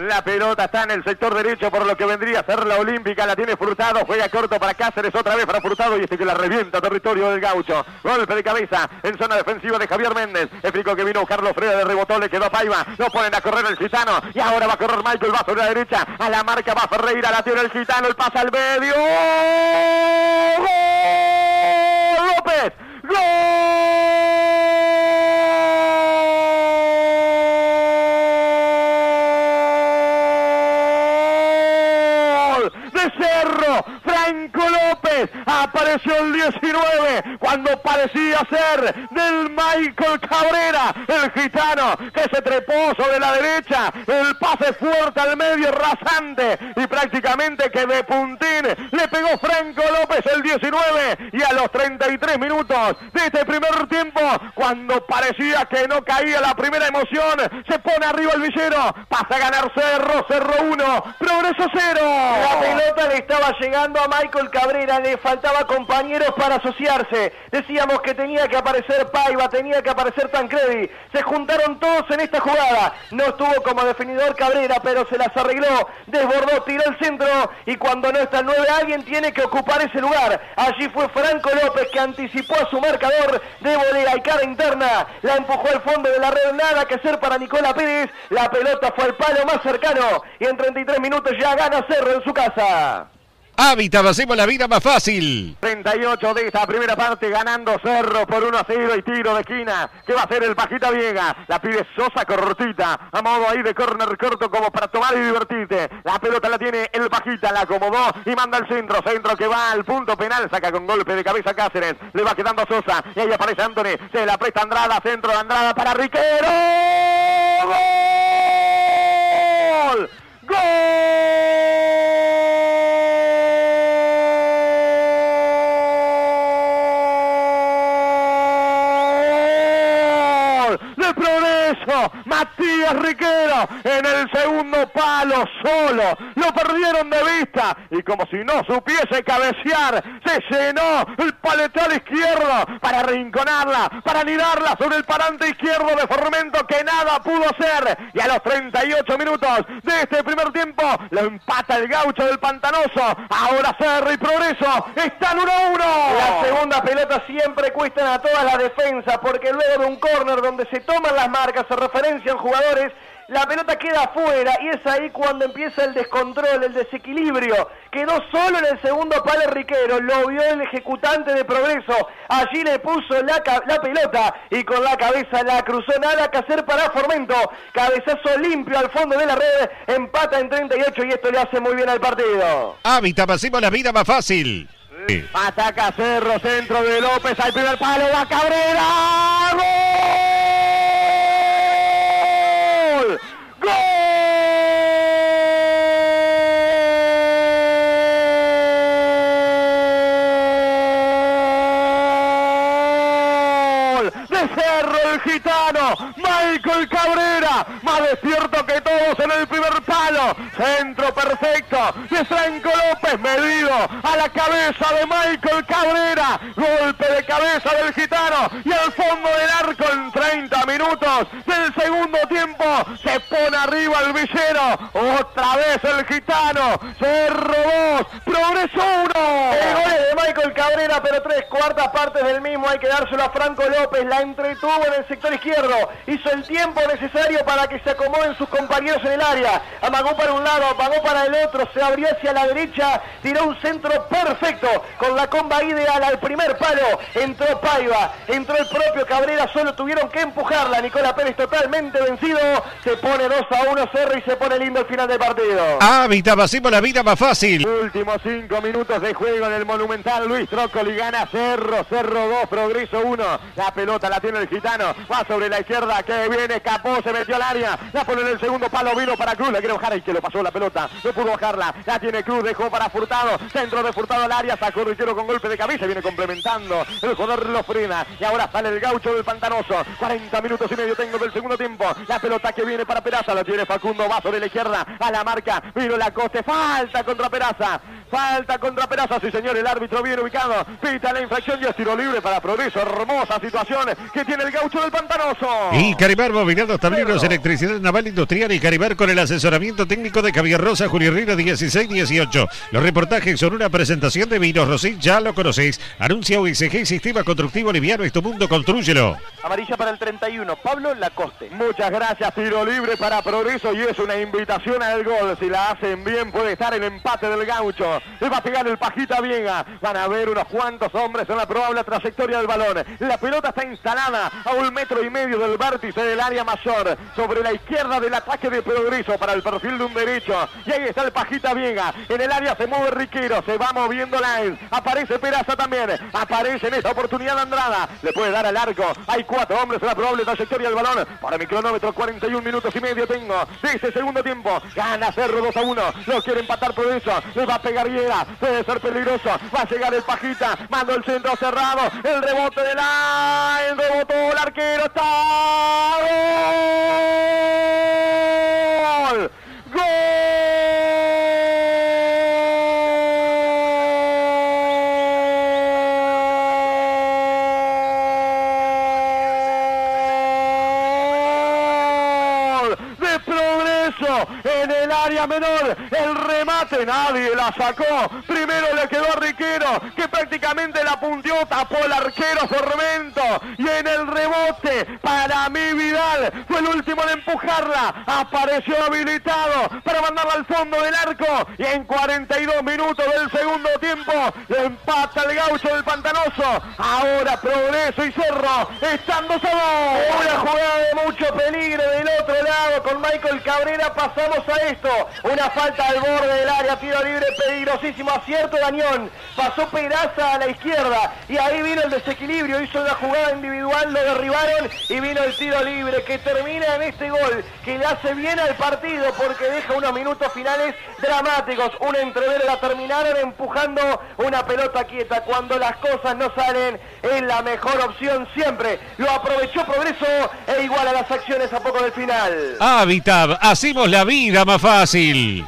La pelota está en el sector derecho por lo que vendría a ser la olímpica. La tiene Furtado. Juega corto para Cáceres. Otra vez para Furtado. Y este que la revienta territorio del gaucho. Golpe de cabeza en zona defensiva de Javier Méndez. Explico que vino Carlos Freda de rebotó. Le quedó Paiva. Lo ponen a correr el gitano. Y ahora va a correr Michael. Va sobre la derecha. A la marca va Ferreira. La tiene el gitano. El pasa al medio. ¡Gol! López. ¡Gol! Cerro. Franco López. Apareció el 19 cuando parecía ser del Michael Cabrera, el gitano que se trepó sobre la derecha, el pase fuerte al medio rasante y prácticamente que de puntín le pegó Franco López el 19 y a los 33 minutos de este primer tiempo, cuando parecía que no caía la primera emoción, se pone arriba el villero, pasa a ganar Cerro, Cerro 1, Progreso 0. La pelota le estaba llegando a Michael Cabrera, le faltaba compañeros para asociarse. Decíamos que tenía que aparecer Paiva, tenía que aparecer Tancredi. Se juntaron todos en esta jugada. No estuvo como definidor Cabrera, pero se las arregló, desbordó, tiró el centro y cuando no está el 9 alguien tiene que ocupar ese lugar. Allí fue Franco López que anticipó a su marcador de volea y cara interna. La empujó al fondo de la red, nada que hacer para Nicola Pérez. La pelota fue al palo más cercano y en 33 minutos ya gana Cerro en su casa. Hábitat, hacemos la vida más fácil. 38 de esta primera parte ganando Cerro por 1 a 0 y tiro de esquina que va a ser el Pajita Viega. La pide Sosa cortita, a modo ahí de corner corto como para tomar y divertirte. La pelota la tiene el Pajita, la acomodó y manda al centro. Centro que va al punto penal, saca con golpe de cabeza Cáceres. Le va quedando a Sosa y ahí aparece Anthony. Se la presta Andrada, centro de Andrada para Riquero. ¡Gol! ¡Gol! Matías Riquero en el segundo palo solo. Lo perdieron de vista y como si no supiese cabecear, se llenó el paletal izquierdo para rinconarla, para anidarla sobre el parante izquierdo de Formento que nada pudo hacer. Y a los 38 minutos de este primer tiempo lo empata el gaucho del Pantanoso. Ahora Cerro y Progreso están 1 a 1. La segunda pelota siempre cuestan a todas las defensas porque luego de un córner donde se toman las marcas, se referencian jugadores, la pelota queda afuera y es ahí cuando empieza el descontrol, el desequilibrio. Quedó solo en el segundo palo Riquero, lo vio el ejecutante de Progreso, allí le puso la, la pelota y con la cabeza la cruzó, nada que hacer para Formento. Cabezazo limpio al fondo de la red, empata en 38 y esto le hace muy bien al partido. Hábitat, hacemos la vida más fácil. Ataca Cerro, centro de López al primer palo, va Cabrera. ¡Gol! El gitano, Michael Cabrera, más despierto que todos en el primer palo, centro perfecto. De Franco López, medido a la cabeza de Michael Cabrera, golpe de cabeza del gitano. Y al fondo del arco en 30 minutos del segundo tiempo se pone arriba el villero, otra vez el gitano, Cerro 2, Progreso 1. El de Michael Pero tres cuartas partes del mismo hay que dárselo a Franco López. La entretuvo en el sector izquierdo. Hizo el tiempo necesario para que se acomoden sus compañeros en el área. Amagó para un lado, amagó para el otro, se abrió hacia la derecha, tiró un centro perfecto con la comba ideal al primer palo. Entró Paiva, entró el propio Cabrera, solo tuvieron que empujarla. Nicola Pérez totalmente vencido. Se pone 2 a 1 Cerro y se pone lindo el final del partido. Hábitat, hacemos la vida más fácil. Últimos cinco minutos de juego en el Monumental. Luis Trócoli gana Cerro, Cerro 2, Progreso 1. La pelota la tiene el gitano. Va sobre la izquierda que viene, escapó, se metió al área. La pone en el segundo palo, vino para Cruz. Le quiere bajar y que lo pasó la pelota. No pudo bajarla. La tiene Cruz, dejó para Furtado. Centro de Furtado al área. Sacó Riquero con golpe de cabeza. Viene complementando. El jugador lo frena. Y ahora sale el gaucho del pantanoso. 40 minutos y medio tengo del segundo tiempo. La pelota que viene para Peraza. La tiene Facundo. Va sobre la izquierda. A la marca. Vino la coste. Falta contra Peraza. Falta contra Peraza, sí señor, el árbitro bien ubicado. Pita la infracción y es tiro libre para Progreso. Hermosa situación que tiene el gaucho del Pantanoso. Y Caribar Mobiliados, tableros, electricidad naval industrial y Caribar con el asesoramiento técnico de Javier Rosa, Julio Herrera, 16-18. Los reportajes son una presentación de Vinos Rosín, ya lo conocéis. Anuncia UICG, Sistema Constructivo Liviano, es tu mundo, construyelo. Amarilla para el 31, Pablo Lacoste. Muchas gracias, tiro libre para Progreso y es una invitación al gol. Si la hacen bien puede estar el empate del gaucho. Le va a pegar el Pajita Viega. Van a ver unos cuantos hombres en la probable trayectoria del balón. La pelota está instalada a un metro y medio del vértice del área mayor. Sobre la izquierda del ataque de Progreso para el perfil de un derecho. Y ahí está el Pajita Viega. En el área se mueve Riquero. Se va moviendo Lines. Aparece Peraza también. Aparece en esta oportunidad Andrada. Le puede dar al arco. Hay cuatro hombres en la probable trayectoria del balón. Para mi cronómetro 41 minutos y medio tengo de ese segundo tiempo. Gana Cerro 2 a 1. Lo quiere empatar por eso. Le va a pegar Puede ser peligroso. Va a llegar el Pajita. Mando el centro cerrado. El rebote de la. El rebotó el arquero. Está. En el área menor. El remate nadie la sacó. Primero le quedó a Riquero que prácticamente la puntió, tapó el arquero Formento. Y en el rebote para mí Vidal fue el último en empujarla. Apareció habilitado para mandarla al fondo del arco. Y en 42 minutos del segundo tiempo empata el gaucho del Pantanoso. Ahora Progreso y Cerro están 2 a 2. Una jugada de mucho peligro del otro lado con Michael Cabrera. Pasamos a esto. Una falta al borde del área. Tiro libre peligrosísimo. Acierto Dañón. Pasó Peraza a la izquierda. Y ahí vino el desequilibrio. Hizo una jugada individual. Lo derribaron. Y vino el tiro libre que termina en este gol. Que le hace bien al partido porque deja unos minutos finales dramáticos. Un entrevero la terminaron empujando una pelota quieta. Cuando las cosas no salen es la mejor opción siempre. Lo aprovechó Progreso e igual a las acciones a poco del final. Habitab, hacemos la vida más fácil.